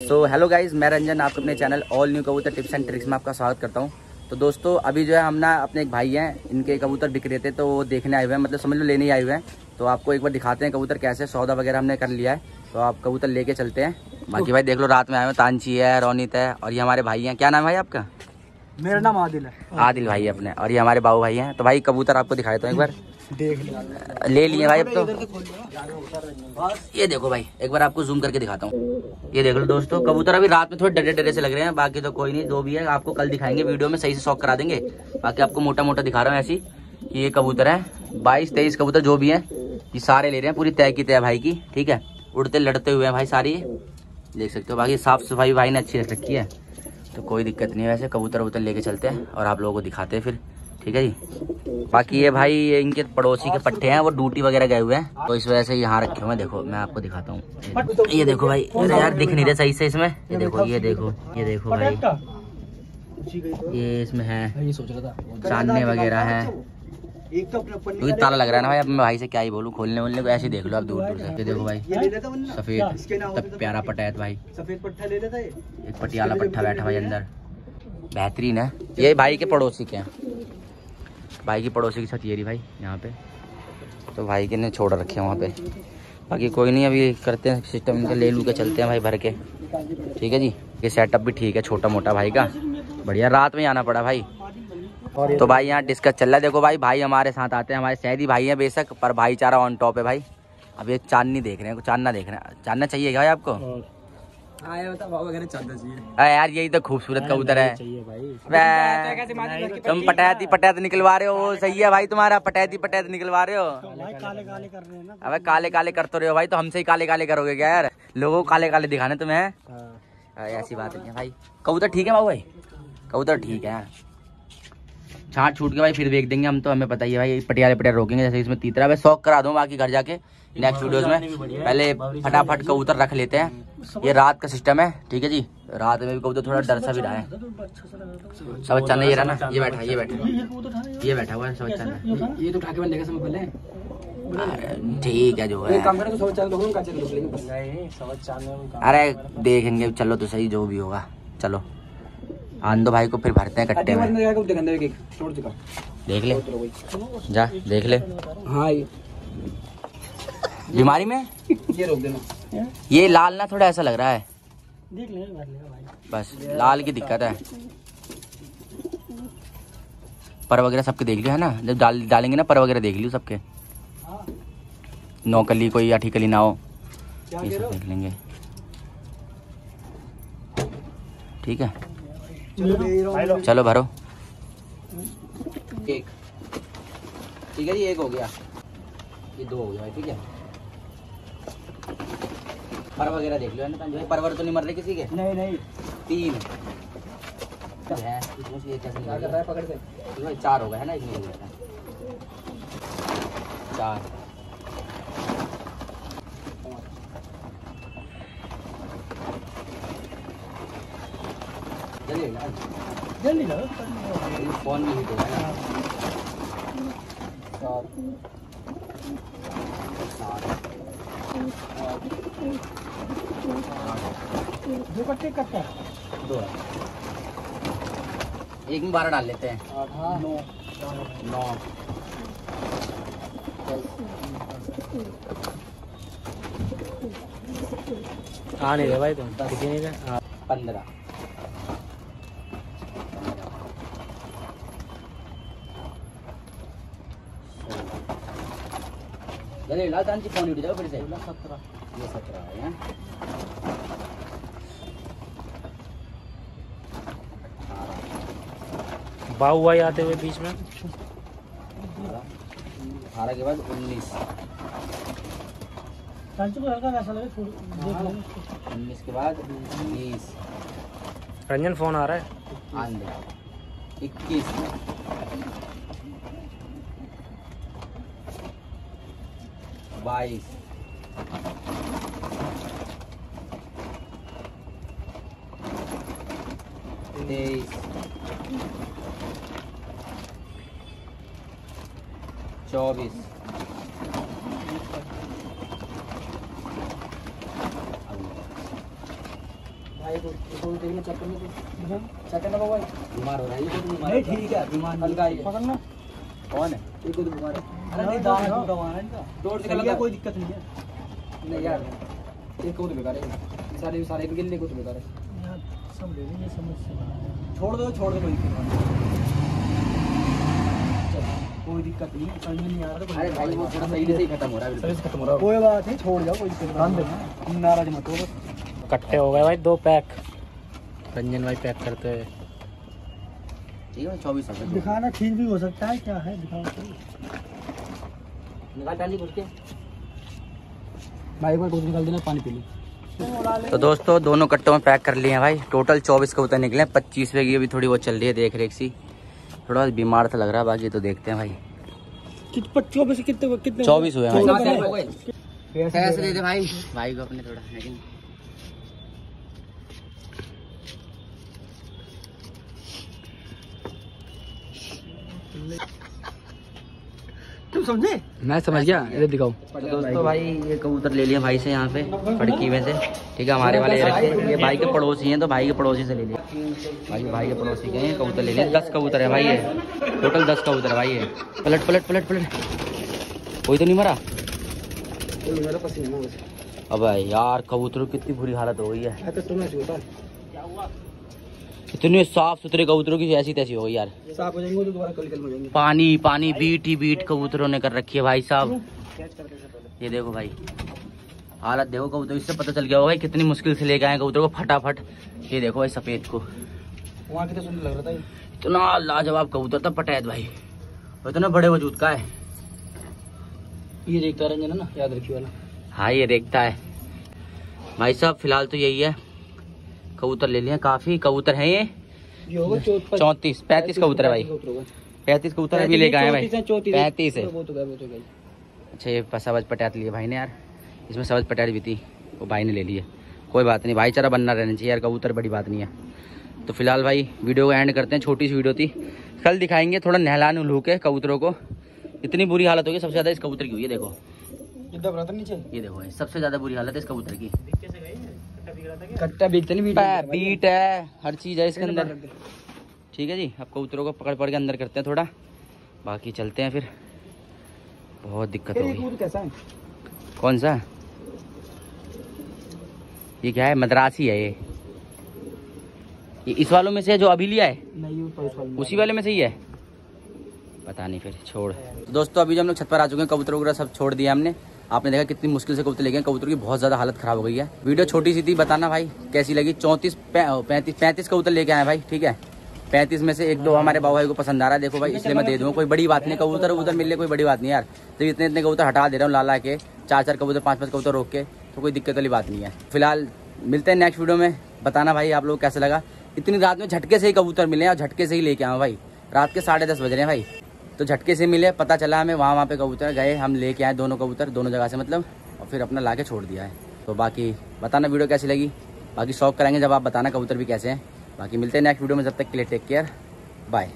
So hello guys मैं रंजन आपके अपने चैनल ऑल न्यू कबूतर टिप्स एंड ट्रिक्स में आपका स्वागत करता हूँ। तो दोस्तों अभी जो है हम ना अपने एक भाई हैं इनके कबूतर बिक रहे थे तो वो देखने आए हुए हैं मतलब समझ लो लेने आए हुए हैं। तो आपको एक बार दिखाते हैं कबूतर कैसे सौदा वगैरह हमने कर लिया है। तो आप कबूतर लेके चलते हैं। बाकी भाई देख लो रात में आए हुए तानची है रोनित है और ये हमारे भाई हैं। क्या नाम है भाई आपका? मेरा नाम आदिल है। आदिल भाई अपने और ये हमारे बाबू भाई हैं। तो भाई कबूतर आपको दिखाए तो एक बार। देख ले लिए भाई अब तो। ये देखो भाई एक बार आपको जूम करके दिखाता हूँ। ये देख लो दोस्तों कबूतर अभी रात में थोड़े डरे डरे से लग रहे हैं बाकी तो कोई नहीं जो भी है आपको कल दिखाएँगे वीडियो में सही से शौक करा देंगे। बाकी आपको मोटा मोटा दिखा रहा हूँ ऐसी कि ये कबूतर है बाईस तेईस कबूतर जो भी है ये सारे ले रहे हैं पूरी तय की तय भाई की ठीक है? उड़ते लड़ते हुए हैं भाई सारी देख सकते हो बाकी साफ़ सफ़ाई भाई ने अच्छी रख रखी है। तो कोई दिक्कत नहीं है वैसे कबूतर वबूतर लेके चलते हैं और आप लोगों को दिखाते हैं फिर। ठीक है जी। बाकी ये भाई, ये इनके पड़ोसी के पट्टे हैं, वो ड्यूटी वगैरह गए हुए हैं। तो इस वजह से यहाँ रखे हुए देखो, मैं आपको दिखाता हूँ। ये देखो भाई यार, दिख नहीं रहे सही से इसमें। ये देखो ये देखो ये देखो भाई। ये इसमें है, चांदने वगैरह है। एक तो क्योंकि ताला लग रहा है ना भाई, अब मैं भाई से क्या ही बोलूँ, खोलने वोलने को ऐसे ही देख लो आप दूर दूर से। ये देखो भाई, सफ़ेद, तब प्यारा पटैत भाई सफ़ेद पट्टा ले लेता ये एक पटियाला पट्टा बैठा भाई अंदर। बेहतरीन है। ये भाई के पड़ोसी के हैं। भाई की पड़ोसी की छत ये रही भाई यहाँ पे। तो भाई के ने छोड़ रखे हैं वहाँ पे। बाकी कोई नहीं अभी करते हैं सिस्टम इनका ले लू के चलते हैं भाई भर के। ठीक है जी? ये सेटअप भी ठीक है छोटा मोटा भाई का। बढ़िया रात में आना पड़ा भाई। तो भाई यहाँ डिस्कस चल रहा है। देखो भाई भाई हमारे साथ आते हैं हमारे शहरी भाई हैं बेशक पर भाईचारा ऑन टॉप है भाई। अब ये चांदनी देख रहे हैं चांदना देख रहे हैं। चांदना चाहिए क्या भाई आपको? अरे यार यही तो खूबसूरत कबूतर है। भाई। तुम पटैती पटैत निकलवा रहे हो सही है भाई तुम्हारा पटैती पटैत निकलवा रहे हो। अब काले काले करते रहे हैं अबे काले काले कर तो रहे हो भाई तो हमसे ही काले काले करोगे क्या यार? लोगों को काले काले दिखाने तुम्हें ऐसी बात नहीं है भाई। कबूतर ठीक है बाबू भाई? कबूतर ठीक है। छाट छूट के भाई फिर देख देंगे हम तो हमें पता ही है भाई पटियाले पटियाले रोकेंगे जैसे इसमें तीतरा मैं शौक करा दूँ बाकी घर जाके नेक्स्ट वीडियोस में। पहले फटाफट कबूतर रख लेते हैं। ये रात का सिस्टम है ठीक है जी। रात में भी कबूतर थोड़ा डर सा भी रहा है। सब अच्छा नहीं ये रहा ना ये बैठा ये बैठा। ये बैठा हुआ है सब अच्छा ना? ये तो ठाके बंदेगा समय पहले ठीक है जो है। तो का नहीं अरे देखेंगे चलो तो सही जो भी होगा। चलो। आन दो भाई को फिर भरते हैं कट्टे में। देख छोड़ चुका। देख ले। जा देख ले। हाँ बीमारी में? ये रोक देना। ये लाल ना थोड़ा ऐसा लग रहा है। देख लेगा भाई। बस लाल की दिक्कत है। पर वगैरह सबके देख लियो है ना? जब डाल डालेंगे ना पर वगैरह देख लियो सबके। हाँ नौ कली कोई आठी कली ना हो ये सब देख लेंगे। ठीक हो। चलो भरो। एक। ठीक है जी एक हो गया। ये दो हो गया भाई, ठीक है। पर वगैरह देख लो है ना परवर तो नहीं मर रहे किसी के? नहीं नहीं। तीन। चार हो गए है ना इसमें हो। चार। जल्दी लो फ़ोन भी हिट होगा ना सात दो कट्टे कट्टा दो एक में बारह डाल लेते हैं। नौ नौ आ नहीं रहे भाई तुम नहीं रहे पंद्रह। चलिए लाल कान की फ़ोन उठ जाओ फिर से सत्रह ये सत्रह है हैं? बाऊ भाई आते हुए बीच में? अठारह के बाद उन्नीस उन्नीस के बाद बीस रंजन फ़ोन आ रहा है आंध्र इक्कीस बाईस तेईस। चौबीस। चक्कर ना बाबा बीमार हो रहा है ये। बीमार नहीं। ठीक है बीमार हल्का ही। पकड़ना। कौन है? खुद बीमार है। दाना टूटा हुआ है इनका। से। कोई दिक्कत नहीं है। नहीं यार ये खुद बेकार है। सारे सारे के लिए खुद बेकार है। छोड़ दो छोड़ दो कोई दिक्कत नहीं। चलो, कोई दिक्कत नहीं समझ में नहीं आ रहा तो अरे भाई वो थोड़ा सही से ही खत्म हो रहा है। सर्विस खत्म हो रहा है। कोई बात नहीं छोड़ जाओ कोई दिक्कत नहीं। नाराज़ मत हो। कट्टे हो गए भाई दो पैक। रंजन भाई पैक करते हुए ठीक है चौबीस सौ दिखाना ठीक भी हो सकता है क्या है दिखाओ निकाल डाली घुस के। भाई को कुछ निकाल देना पानी पी ली। तो दोस्तों दोनों कट्टों में पैक कर लिए हैं भाई। टोटल चौबीस कबूतर निकले हैं पच्चीस की अभी थोड़ी बहुत चल रही है देख रेख सी। थोड़ा बीमार सा लग रहा है बाकी तो देखते हैं भाई। कितने चौबीस कितने कितने चौबीस हुए भाई। पैसे पैसे दे दे भाई। भाई को अपने थोड़ा है तुम समझे? मैं समझ गया ये दिखाओ। तो दोस्तों भाई ये कबूतर ले लिया भाई से यहाँ पे फड़की में से। ठीक है हमारे वाले ये रखे ये भाई के पड़ोसी हैं तो भाई के पड़ोसी से ले लिया। भाई भाई के पड़ोसी के कबूतर ले लिए दस कबूतर है भाई ये। टोटल दस कबूतर है भाई ये। पलट पलट पलट पलट। कोई तो नहीं मरा? अब यार कबूतरों की कितनी बुरी हालत हो गई है। तो तुम्हें इतने साफ़ सुथरे कबूतरों की ऐसी तैसी हो गई यार। साफ़ हो जाएँगे तो दोबारा कल कल हो जाएँगे। पानी पानी बीट ही बीट कबूतरों ने कर रखी है भाई साहब। ये देखो भाई हालत देखो कबूतर इससे पता चल गया होगा भाई कितनी मुश्किल से लेके आए कबूतर को फटाफट। ये देखो भाई सफ़ेद को। वहाँ कितना सुंदर लग रहा था इतना लाजवाब कबूतर था पटैत भाई। इतना बड़े वजूद का है। ये देखता रंजन है ना याद रखिए वाला। हाँ ये देखता है। भाई साहब फ़िलहाल तो यही है। कबूतर ले लिए काफ़ी कबूतर है ये। चौंतीस पैंतीस कबूतर है भाई। पैंतीस कबूतर अभी लेके आए भाई। पैंतीस है। अच्छा ये सवज पटैत लिए भाई ने यार। इसमें सवज पटैत भी थी वो भाई ने ले लिए। कोई बात नहीं भाईचारा बनना रहना चाहिए यार कबूतर बड़ी बात नहीं है। तो फ़िलहाल भाई वीडियो को एंड करते हैं छोटी सी वीडियो थी। कल दिखाएँगे थोड़ा नहला नुलू के कबूतरों को। इतनी बुरी हालत होगी सबसे ज़्यादा इस कबूतर की हुई है देखो। ये नीचे? देखो ये सबसे ज़्यादा बुरी हालत है इस कबूतर की। कट्टा बीतते नहीं पै- बीट है हर चीज़ है इसके अंदर। ठीक है जी अब कबूतरों को पकड़ पकड़ के अंदर करते हैं थोड़ा। बाकी चलते हैं फिर। बहुत दिक्कत ये होगी कैसा है? कौन सा? ये क्या है? मद्रासी है ये। ये इस वालों में से है जो अभी लिया है? नहीं वो उसी वाले में से ही है? पता नहीं फिर छोड़। तो दोस्तों अभी जो हम लोग छत पर आ चुके हैं कबूतर वगैरह सब छोड़ दिया हमने। आपने देखा कितनी मुश्किल से कबूतर ले गए कबूतर की बहुत ज़्यादा हालत खराब हो गई है। वीडियो छोटी सी थी, बताना भाई, कैसी लगी? चौंतीस पैंतीस पैंतीस कबूतर लेके आए भाई, ठीक है? पैंतीस में से एक दो हमारे बाबू भाई को पसंद आ रहा है, देखो भाई, इसलिए मैं दे दूँ कोई बड़ी बात नहीं, कबूतर उधर मिलने कोई बड़ी बात नहीं यार। तो इतने इतने कबूतर हटा दे रहा हूँ, लाला के, चार चार कबूतर, पाँच पाँच कबूतर रोक के तो कोई दिक्कत वाली बात नहीं है। फ़िलहाल, मिलते हैं नेक्स्ट वीडियो में। बताना भाई, आप लोग कैसा लगा? इतनी रात में झटके से ही कबूतर मिले और झटके से ही लेके आए भाई। रात के साढ़े दस बज रहे हैं भाई। तो झटके से मिले, पता चला हमें, वहाँ वहाँ पे कबूतर गए, हम लेके आए दोनों कबूतर, दोनों जगह से मतलब और फिर अपना ला छोड़ दिया है। तो बाकी, बताना वीडियो कैसी लगी? बाकी शौक करेंगे जब आप बताना कबूतर भी कैसे हैं। बाकी मिलते हैं नेक्स्ट वीडियो में, जब तक के लिए टेक केयर बाय